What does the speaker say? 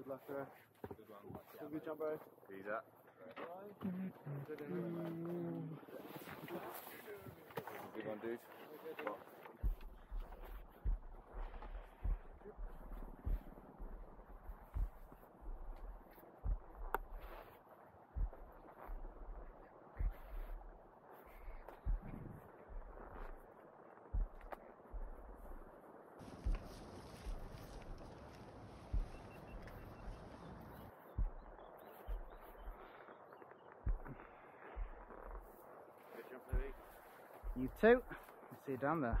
Good luck there. Good one. Good job, bro. He's up. Good one, dude. Good You too. See you down there.